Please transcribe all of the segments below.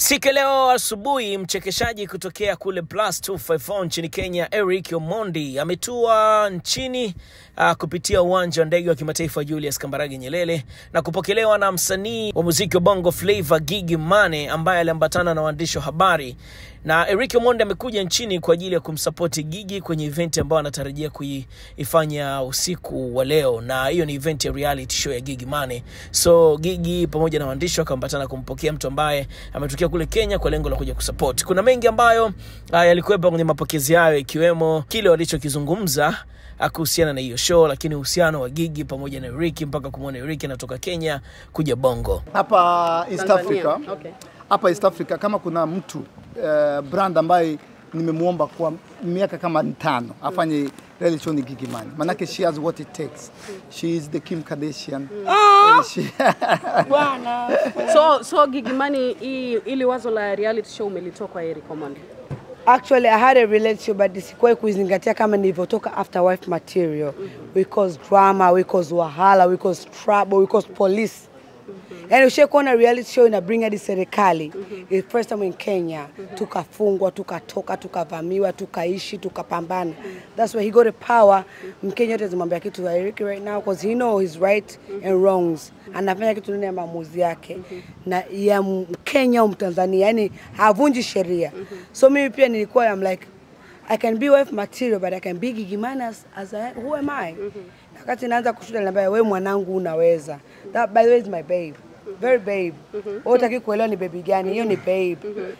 Siku leo asubuhi, mchekeshaji kutokea kule Plus 254 nchini Kenya, Eric Omondi ametua nchini uh, kupitia uwanja wa ndege wa kimataifa Julius Kambarage Nyerere na kupokelewa na msanii wa muziki wa Bongo Flava Gigy Money ambaye aliambatana na waandishi wa habari. Na Eric Omondi amekuja nchini kwa ajili ya kumsapoti Gigi kwenye event ambayo anatarajia kuifanya usiku wa leo, na hiyo ni event ya reality show ya Gigy Money. So Gigi pamoja na waandishi wakaambatana kumpokea mtu ambaye ametokea kule Kenya kwa lengo la kuja kusupport. Kuna mengi ambayo uh, yalikuwepo kwenye mapokezi hayo ikiwemo kile walichokizungumza uh, kuhusiana na hiyo show, lakini uhusiano wa Gigi pamoja na Eric mpaka kumwona Eric anatoka Kenya kuja Bongo. hapa East Tanzania, Africa okay. hapa East Africa kama kuna mtu uh, brand ambaye nimemwomba kwa miaka kama mitano afanye reality show ni Gigy Money. Manake she has what it takes. She is the Kim Kardashian. Eh, she- So, so Gigy Money, hii ili wazo la reality show umelitoa kwa Eric Omondi. Actually, I had a relationship but sikuwahi kuizingatia kama nilivyotoka after wife material. We cause drama, we cause wahala, we cause trouble, we cause police. Yani ushe kuona reality show ina bring hadi serikali. The first time in Kenya, mm -hmm. tukafungwa, tukatoka, tukavamiwa, tukaishi, tukapambana. That's why he got the power. Mkenya yote zimwambia kitu wa Eric right now because he know his right mm -hmm. and wrongs. Mm -hmm. Anafanya kitu ndani ya maamuzi yake na ya Mkenya au Mtanzania, yani havunji sheria. So mimi pia nilikuwa I'm like I can be wife material but I can be Gigy Man as, as I, who am I? Na Wakati naanza kushuta niliambia wewe mwanangu unaweza. That by the way is my babe. Very babe. Wewe utaki kuelewa ni baby gani? Hiyo ni babe.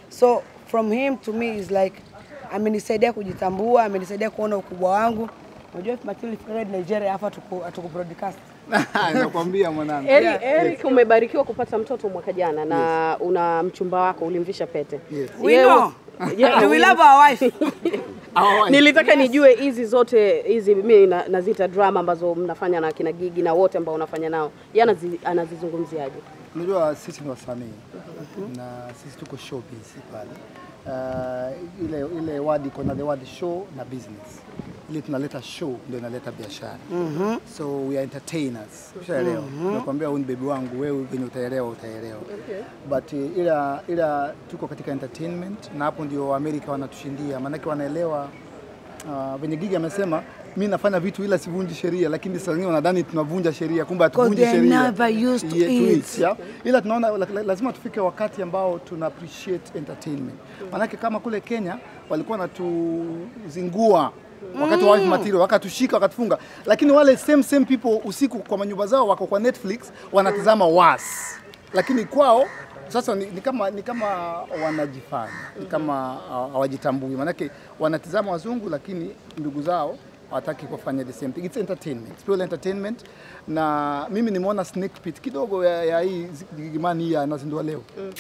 So from him to me is like amenisaidia kujitambua, amenisaidia kuona ukubwa wangu. Unajua material Fred Nigeria hapa tuku, atuku broadcast. Nakwambia mwanangu. Eric, Eric umebarikiwa kupata mtoto mwaka jana na una mchumba wako ulimvisha pete. Yes. We know. Yeah, Do we love our wife? Our wife. Nilitaka nijue hizi zote hizi mimi na- nazita drama ambazo mnafanya na kina Gigi na wote ambao unafanya nao. Yeye anazi, anazizungumziaje? Unajua sisi ni wasanii mm -hmm. na sisi tuko showbiz pale. Uh, ile ile wadi kuna na the word show na business. Tunaleta show ndio inaleta biashara. mm -hmm. So we are entertainers. Ushaelewa? Nakwambia huyu ni bebi wangu, wewe venye utaelewa utaelewa. okay. But uh, ila ila tuko katika entertainment na hapo ndio Amerika wanatushindia. Maanake wanaelewa uh, venye Gigi amesema mi nafanya vitu ila sivunji sheria, lakini saa zingine wanadhani tunavunja sheria, kumbe hatuvunji sheria. Yeah, it. yeah. Ila tunaona la- la- lazima tufike wakati ambao tuna appreciate entertainment. Maanake kama kule Kenya walikuwa wanatuzingua wakati wa wife material, wakatushika wakatufunga, lakini wale same same people usiku kwa manyumba zao wako kwa Netflix wanatizama was, lakini kwao sasa ni, ni kama ni kama wanajifanya ni kama hawa- hawajitambui, maanake wanatizama wazungu, lakini ndugu zao hawataki kufanya the same thing. It's entertainment, it's pure entertainment. Na mimi nimeona sneak peek kidogo ya, ya hii Gigimani hii anazindua leo. Mm.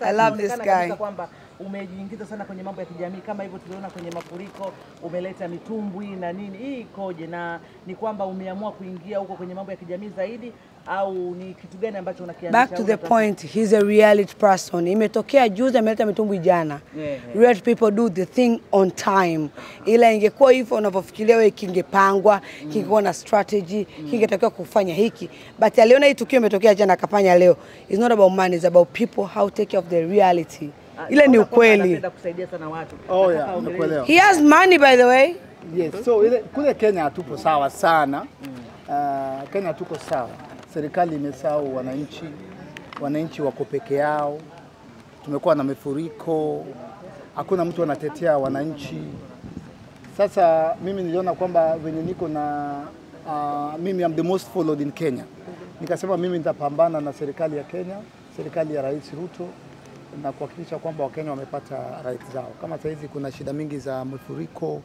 I love this guy. Umejiingiza sana kwenye mambo ya kijamii kama hivyo tuliona kwenye mafuriko, umeleta mitumbwi na nini. Hii ikoje? Na ni kwamba umeamua kuingia huko kwenye mambo ya kijamii zaidi, au ni kitu gani ambacho unakianzisha? Back to the point, he's a reality person. Imetokea juzi ameleta mitumbwi jana. Yeah. Reality people do the thing on time. Ila ingekuwa hivyo unavyofikiria wewe, kingepangwa, kingekuwa na strategy, kingetakiwa kufanya hiki. But aliona hii tukio imetokea jana akafanya leo. It's not about money, it's about people how take care of the reality. Ile ni ukweli. Anapenda kusaidia sana watu. Oh yeah, nakuelewa. He has money by the way. Yes, so ile kule Kenya hatupo sawa sana. Uh, Kenya hatuko sawa. Serikali imesahau wananchi, wananchi wako peke yao. Tumekuwa na mifuriko, hakuna mtu anatetea wananchi. Sasa mimi niliona kwamba venye niko na uh, mimi am the most followed in Kenya, nikasema mimi nitapambana na serikali ya Kenya, serikali ya Rais Ruto na kuhakikisha kwamba Wakenya wamepata right zao. Kama saa hizi kuna shida mingi za mafuriko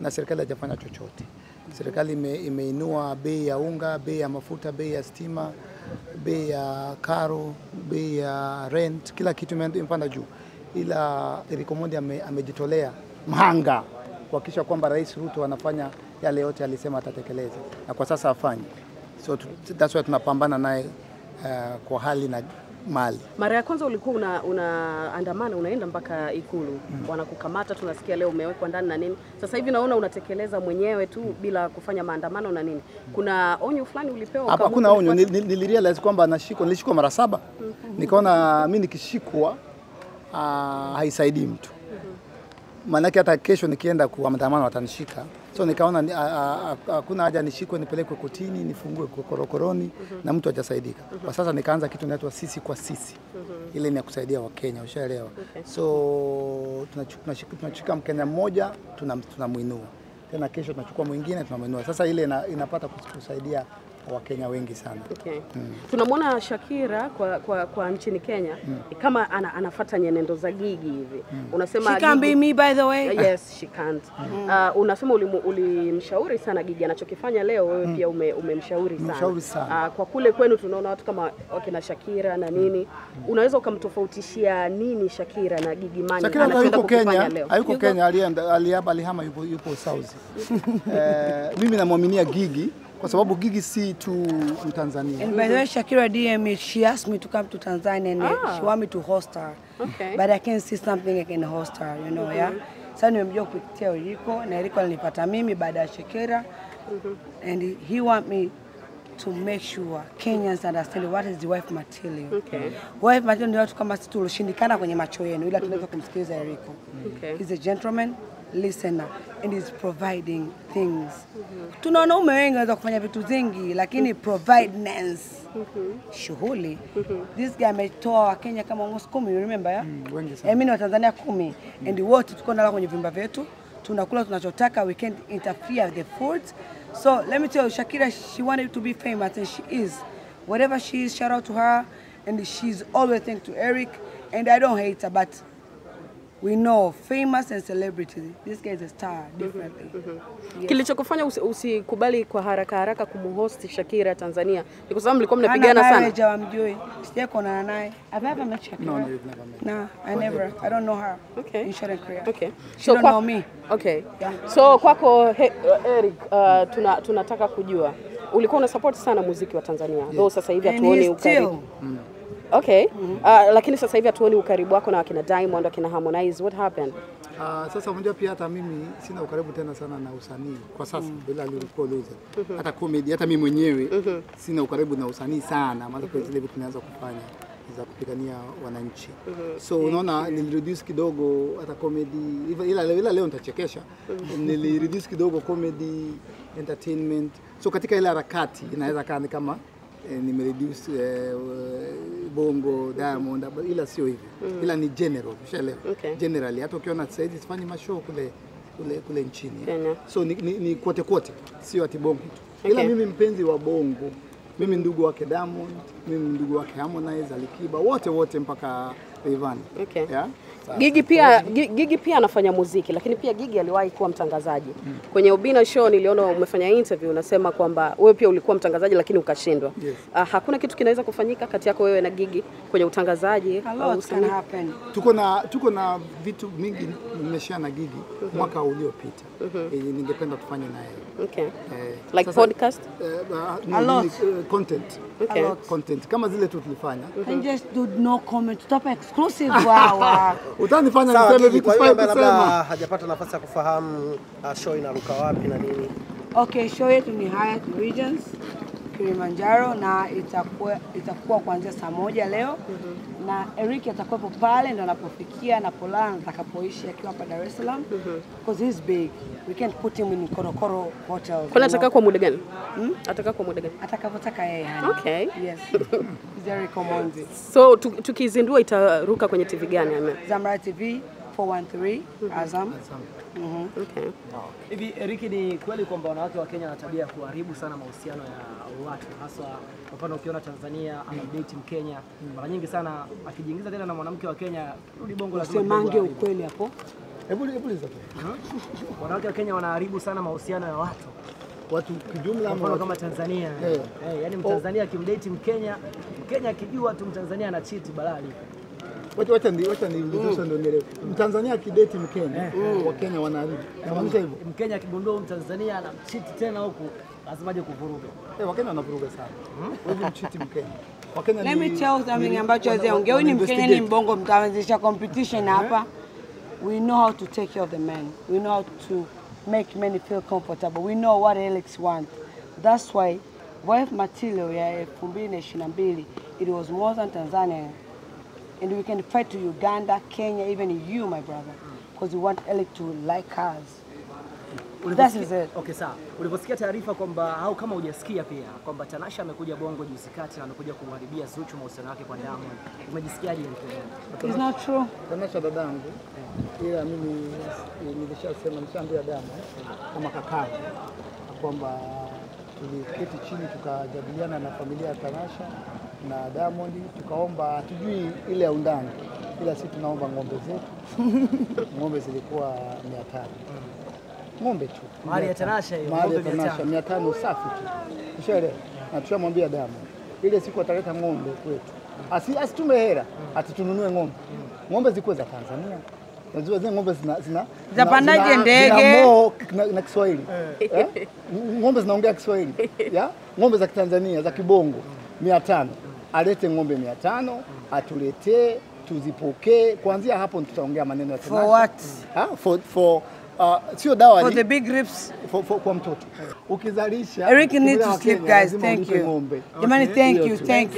na serikali haijafanya chochote. Serikali ime, imeinua bei ya unga, bei ya mafuta, bei ya stima, bei ya karo, bei ya rent, kila kitu imepanda juu, ila Eric Omondi ame, amejitolea mhanga kuhakikisha kwamba Rais Ruto anafanya yale yote alisema atatekeleza, na kwa sasa afanye. So that's why tunapambana naye uh, kwa hali na mali. Mara ya kwanza ulikuwa una, unaandamana unaenda mpaka Ikulu mm. wanakukamata, tunasikia leo umewekwa ndani na nini. Sasa hivi naona unatekeleza mwenyewe tu bila kufanya maandamano na nini. Kuna onyo fulani ulipewa? Hapa kuna hakuna onyo, nilirealize kwamba nashikwa, nilishikwa mara saba. mm -hmm. Nikaona mimi nikishikwa uh, haisaidii mtu, mm -hmm. maanake hata kesho nikienda kwa maandamano watanishika, so nikaona ni- hakuna haja nishikwe nipelekwe kotini nifungue korokoroni mm -hmm. na mtu hajasaidika. Kwa sasa nikaanza kitu inaitwa sisi kwa sisi, mm -hmm. ile ni ya kusaidia Wakenya, ushaelewa? okay. So tunachu- tunashika tunashika Mkenya mmoja tunamwinua, tuna tena, kesho tunachukua mwingine tunamwinua. Sasa ile ina, inapata kusaidia Wakenya wengi sana. Okay. mm. Tunamwona Shakira kwa, kwa, kwa nchini Kenya mm. kama ana, anafata nyenendo za Gigi hivi. mm. Unasema She can't Gigi- be me by the way. Yes, she can't. Mm. Uh, unasema ulimshauri uli sana Gigi anachokifanya leo, wewe mm. pia ume, umemshauri sana. Sana. Uh, kwa kule kwenu tunaona watu kama wakina Shakira na nini, mm. unaweza ukamtofautishia nini Shakira na Gigi Mani Shakira hata yuko Kenya, hayuko Kenya, alihama yupo, yupo Saudi. eh, mimi namwaminia Gigi kwa sababu Gigi si tu Mtanzania. And by the way, Shakira DM me. She asked me to come to Tanzania and Ah. she want me to host her. Okay. But I can see something I can host her, you know, mm -hmm. yeah. Sasa nimemjua kupitia Eriko na Eriko alinipata mimi baada ya Shakira Mm -hmm. and he want me to make sure Kenyans understand what is the wife material. Okay. Wife material ndio watu kama sisi tulishindikana kwenye macho yenu ila tunaweza kumsikiliza Eriko. Okay. He's a gentleman listener and is providing things. Tuna wanaume wengi wanaweza kufanya vitu zingi lakini provideness shughuli. This guy ametoa Wakenya kama almost kumi, you remember ya? wengi Eh, mimi ni Watanzania kumi and wote tuko nalala kwenye vyumba vyetu tunakula tunachotaka, we can't interfere with the food. So let me tell you, Shakira, she wanted to be famous and she is. Whatever she is, shout out to her and she's always thank to Eric and I don't hate her but we know famous and celebrity. This guy is a star differently. Yes. Kilichokufanya usi- usikubali kwa haraka haraka kumhost Shakira Tanzania ni kwa sababu mlikuwa mnapigana sana. marriage, wamjui, kuonana naye. Have I ever met Shakira? No, you've never met. No, I never. I don't know her. Okay. In short and clear. Okay. She So don't kwa- know me. Okay. Yeah. So kwako he, Eric, uh, tuna, tunataka kujua ulikuwa una support sana muziki wa Tanzania though sasa hivi And hatuoni ukaribu. still. Okay. Mm -hmm. Uh, lakini sasa hivi hatuoni ukaribu wako na wakina Diamond, wakina Harmonize. What happened? Uh, sasa unajua pia hata mimi sina ukaribu tena sana na usanii kwa sasa mm. bila alikuwa loser. Hata comedy hata mimi mwenyewe mm -hmm. sina ukaribu na usanii sana, maana kwa zile vitu tunaanza kufanya za kupigania wananchi. Mm -hmm. So unaona nilireduce kidogo hata comedy ila, ila, ila leo nitachekesha. Mm -hmm. Nilireduce kidogo comedy, entertainment. So katika ile harakati inaweza kaa ni kama eh, nimereduce eh, bongo Diamond ila sio hivyo. Ila ni general, ushaelewa? Okay. generally hata ukiona sasa hivi sifanyi mashow kule kule, kule nchini Kenya. so ni, ni, ni kote kote, sio ati bongo tu ila mimi mpenzi wa bongo, mimi ndugu wake Diamond, mimi ndugu wake Harmonize, Alikiba, wote wote mpaka Rayvanny. Okay. Yeah? Gigi pia Gigi pia anafanya muziki lakini pia Gigi aliwahi kuwa mtangazaji. Kwenye Ubina Show niliona umefanya interview unasema kwamba wewe pia ulikuwa mtangazaji lakini ukashindwa. Yes. Uh, hakuna kitu kinaweza kufanyika kati yako wewe na Gigi kwenye utangazaji au lot can usanii? happen. tuko na tuko na vitu mingi nimeshare na Gigi mwaka uliopita eh, ningependa tufanye na yeye Okay. eh, Like sasa- podcast? eh, uh, A lot. eh, content Okay. content kama zile tu tulifanya And just do no comment. Stop exclusive. Utanifanya niseme vitu kusema hajapata nafasi ya kufahamu uh, show inaruka wapi na nini, Okay, show yetu ni Hyatt Regions Kilimanjaro na itakuwa itakuwa kuanzia saa moja leo mm -hmm. na Eric atakuwepo pale ndo anapofikia na na atakapoishi akiwa hapa Dar es Salaam because he's big we can't put him in Korokoro hotel Kwa atakaa kwa muda gani? Hmm? Atakaa kwa muda gani? Atakapotaka yeye yani. Okay. yes Very common. So tukizindua itaruka kwenye TV gani? Zamra TV 413 Azam. Okay. Hivi Eriki, ni kweli kwamba wanawake wa Kenya wana tabia ya kuharibu sana mahusiano ya watu, hasa kwa mfano ukiona Tanzania anamdate Mkenya mara nyingi sana, akijiingiza tena na mwanamke wa Kenya, rudi bongo, lazima kidogo semange ukweli hapo. Hebu hebu liza tu. Wanawake wa Kenya wanaharibu sana mahusiano ya watu, watu kijumla mfano kama Tanzania. Eh. Hey, yani Mtanzania akimdate Mkenya, Mkenya akijua tu Mtanzania ana cheat balali. Wacha wacha ndio wacha ni sasa ndio nielewe. Mtanzania akideti Mkenya, Wakenya wanaharibu. Namaanisha hivyo. Mkenya akigundua Mtanzania anamchiti tena huku, lazima aje kuvuruga. Eh, Wakenya wanavuruga sana. Wewe mchiti Mkenya. Wakenya Let ni- me tell something ambacho wazee ongea. Huyu ni Mkenya, ni mbongo, mtaanzisha competition hapa. We know how to take care of the men. We know how to make men feel comfortable. We know what Alex want. That's why wife material ya 2022 it was more than Tanzania and we can fight to Uganda, Kenya, even you, my brother, because we want Eric to like us. That is it. Okay, sawa. Uliposikia taarifa kwamba au kama hujasikia pia kwamba Tanasha amekuja Bongo juzi kati na amekuja kuharibia Zuchu mahusiano yake kwa Diamond, umejisikiaje? It's not true. Tanasha dadangu, ila mimi nilishasema, nishaambia Dama kama kakao kwamba tuliketi chini tukajadiliana na familia ya Tanasha na Diamond, tukaomba, hatujui ile ya undani, ila sisi tunaomba ng'ombe zetu. Ng'ombe zilikuwa mia tano. Ng'ombe tu. Mahali ya Tanasha hiyo, mahali ya mia Tanasha tano. mia tano safi tu, ushaelewa. Na tushamwambia Diamond ile siku ataleta ng'ombe kwetu, asi asitume hela atitununue ng'ombe, ng'ombe zikuwe za Tanzania. Unajua zile ng'ombe zina zina Zapandaje ndege? na, na Kiswahili. Eh? ng'ombe zinaongea Kiswahili. Ya? Ng'ombe za Kitanzania za kibongo mia tano alete ng'ombe mia tano atuletee tuzipokee. Kuanzia hapo tutaongea maneno ya For what? Ha? For, for, uh, sio dawa For the big rips. for, for, kwa mtoto ukizalisha Eric needs to sleep, guys. Thank you. ng'ombe. Jamani, thank you, thank you.